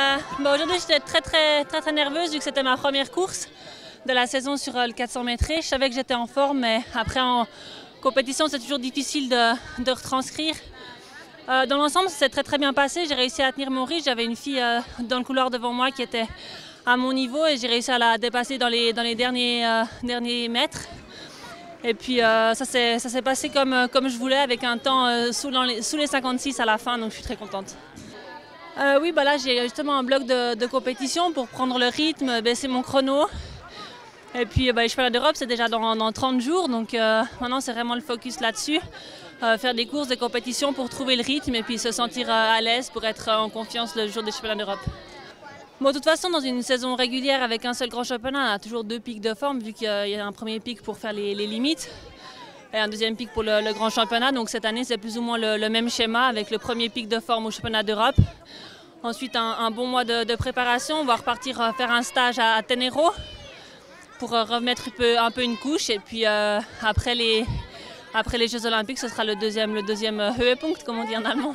Euh, bah, Aujourd'hui, j'étais très, très, très, très nerveuse vu que c'était ma première course de la saison sur euh, le 400 mètres. Je savais que j'étais en forme, mais après en compétition, c'est toujours difficile de, de retranscrire. Euh, dans l'ensemble, c'est très très bien passé. J'ai réussi à tenir mon rythme. J'avais une fille dans le couloir devant moi qui était à mon niveau et j'ai réussi à la dépasser dans les, dans les derniers, derniers mètres. Et puis ça s'est passé comme, comme je voulais avec un temps sous, les, sous les 56 à la fin, donc je suis très contente. Euh, oui, bah là j'ai justement un bloc de, compétition pour prendre le rythme, baisser mon chrono. Et puis bah, les championnats d'Europe c'est déjà dans, dans, 30 jours, donc euh, maintenant c'est vraiment le focus là-dessus. Euh, faire des courses, des compétitions pour trouver le rythme et puis se sentir à l'aise pour être en confiance le jour des championnats d'Europe. Bon, de toute façon, dans une saison régulière avec un seul grand championnat, on a toujours deux pics de forme, vu qu'il y a un premier pic pour faire les, limites et un deuxième pic pour le, grand championnat. Donc cette année, c'est plus ou moins le, même schéma avec le premier pic de forme au championnat d'Europe. Ensuite, un, bon mois de, préparation. On va repartir faire un stage à, à Tenero pour remettre un peu, un peu, une couche. Et puis euh, après, les, après les Jeux Olympiques, ce sera le deuxième, le deuxième Höhepunkt, comme on dit en allemand.